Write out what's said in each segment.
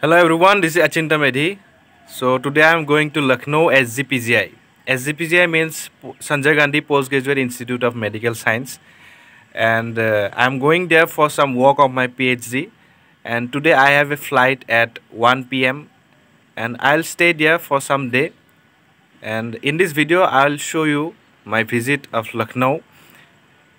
Hello everyone, this is Achinta Medhi. So today I am going to Lucknow SGPGI. SGPGI means Sanjay Gandhi Postgraduate Institute of Medical Science. And uh, I am going there for some work of my PhD and today I have a flight at 1 pm and I'll stay there for some day. And in this video I'll show you my visit of Lucknow.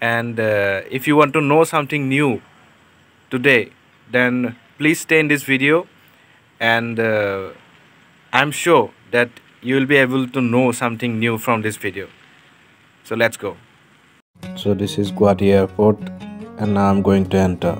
And uh, if you want to know something new today then please stay in this video and uh, I'm sure that you will be able to know something new from this video. So let's go. So this is Guwahati airport and now I'm going to enter.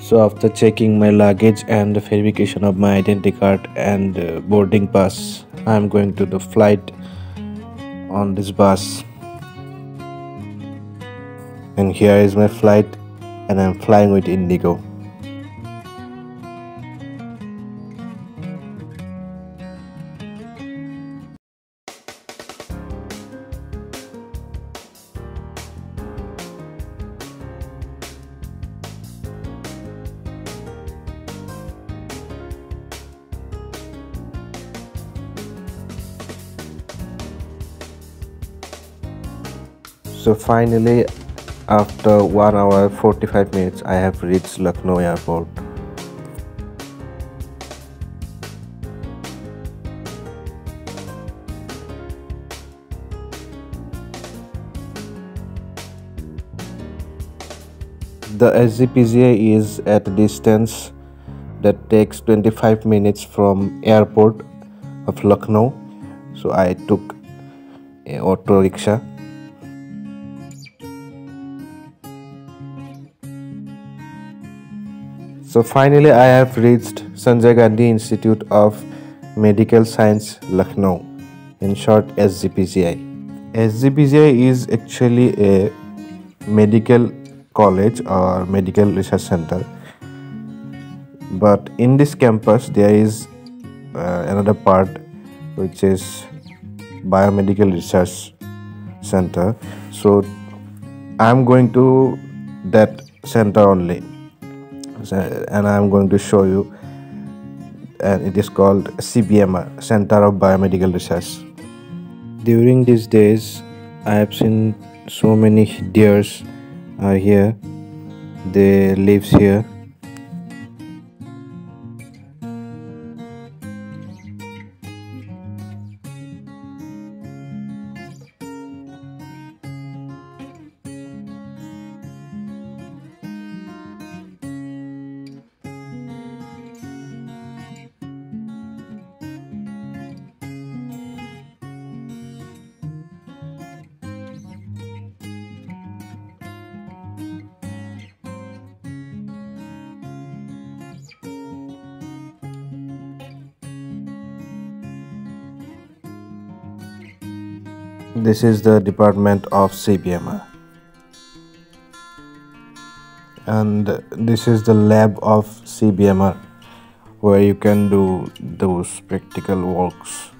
So after checking my luggage and the verification of my identity card and uh, boarding pass, I'm going to the flight on this bus. And here is my flight and I'm flying with Indigo. So finally after 1 hour 45 minutes, I have reached Lucknow airport. The SGPGI is at a distance that takes 25 minutes from airport of Lucknow. So I took a auto rickshaw So finally I have reached Sanjay Gandhi Institute of Medical Science Lucknow in short SGPGI. SGPGI is actually a medical college or medical research center. But in this campus there is uh, another part which is biomedical research center. So i'm going to that center only Uh, and I'm going to show you and it is called CBMR uh, Center of Biomedical Research. During these days I have seen so many deers are here they lives here This is the department of CBMR. And this is the lab of CBMR where you can do those practical works.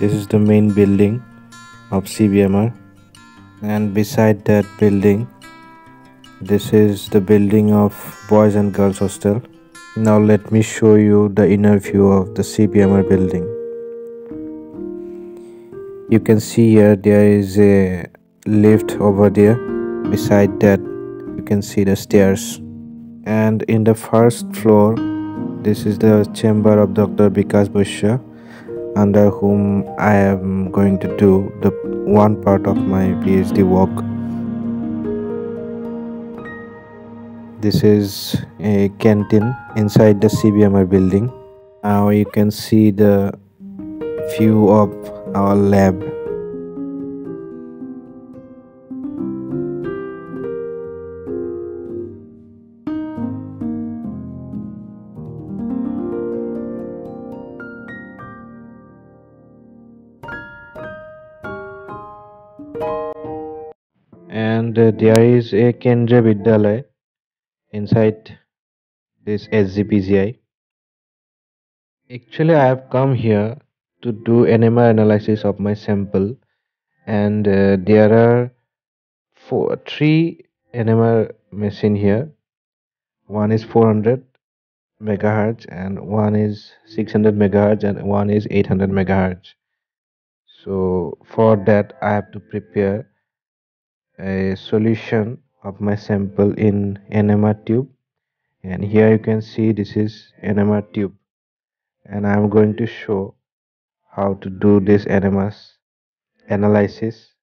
This is the main building of CBMR and beside that building this is the building of boys and girls hostel. Now let me show you the inner view of the CBMR building. You can see here there is a lift over there. Beside that you can see the stairs. And in the first floor this is the chamber of Dr. Bikash Baishya under whom I am going to do the one part of my PhD work. This is a canteen inside the CBMR building. Now you can see the view of our lab and uh, there is a Kendriya Vidyalaya inside this SGPGI. Actually, I have come here to do NMR analysis of my sample, and uh, there are four, three NMR machine here. One is 400 megahertz, and one is 600 megahertz, and one is 800 megahertz. So for that, I have to prepare a solution of my sample in NMR tube. And here you can see this is NMR tube. And I'm going to show how to do this NMR analysis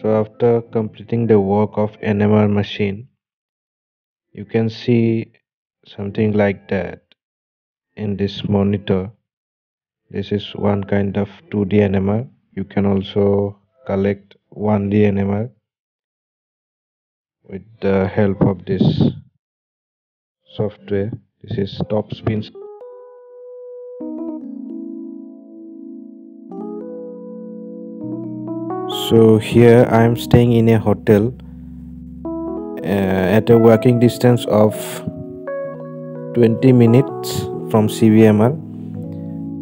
So after completing the work of NMR machine, you can see something like that in this monitor. This is one kind of 2D NMR. You can also collect 1D NMR with the help of this software. This is TopSpin. So here I am staying in a hotel uh, at a walking distance of 20 minutes from CBMR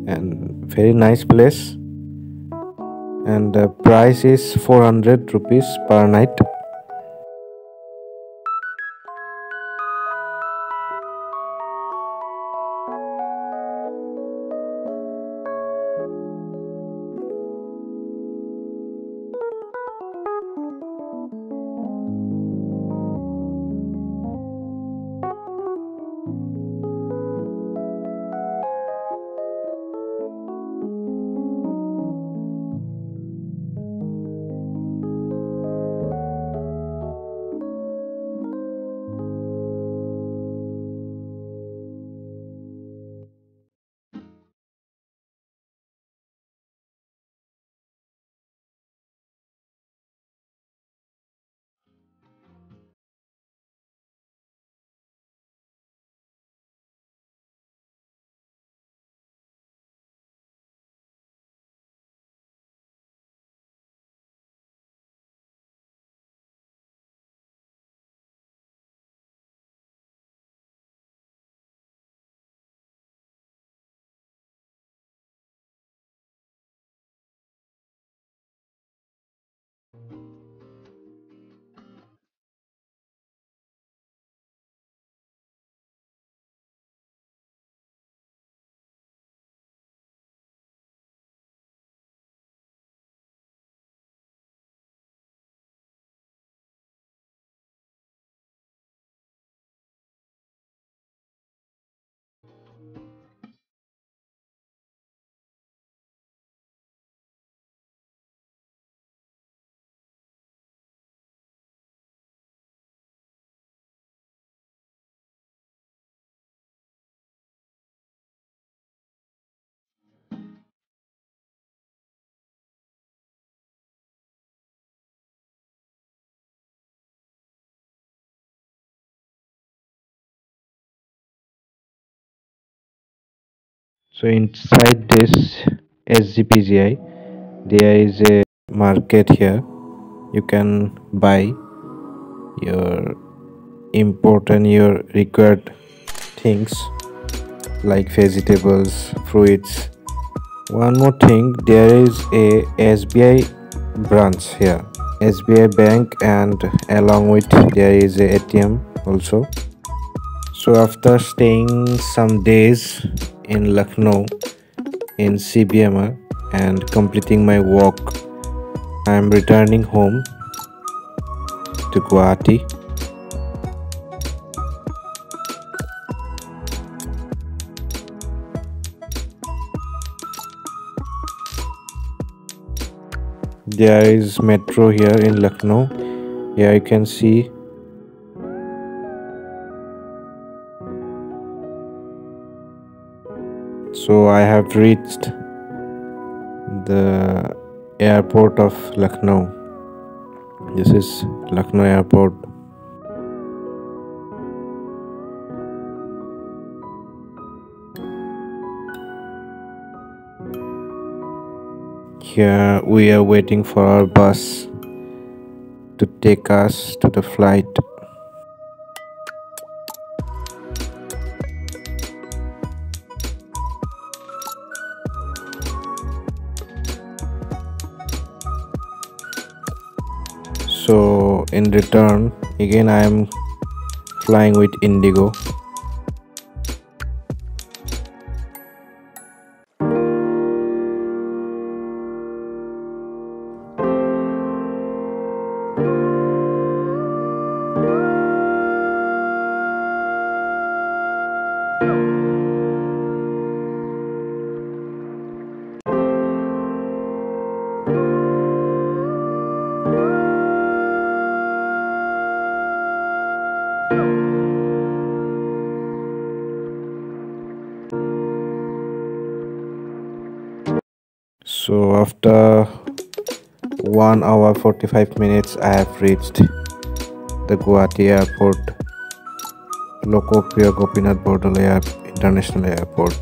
and very nice place. And the price is 400 rupees per night so inside this SGPGI there is a market here. You can buy your important your required things like vegetables fruits. One more thing there is a SBI branch here. SBI bank and along with there is a ATM also. So after staying some days in lucknow in cbmr uh, and completing my walk i am returning home to guwahati. There is metro here in lucknow. Here you can see so i have reached the airport of lucknow. This is lucknow airport. Here we are waiting for our bus to take us to the flight in return again i am flying with indigo after 1 hour 45 minutes i have reached the guwahati airport lokokpriya gopinath bordolaya international airport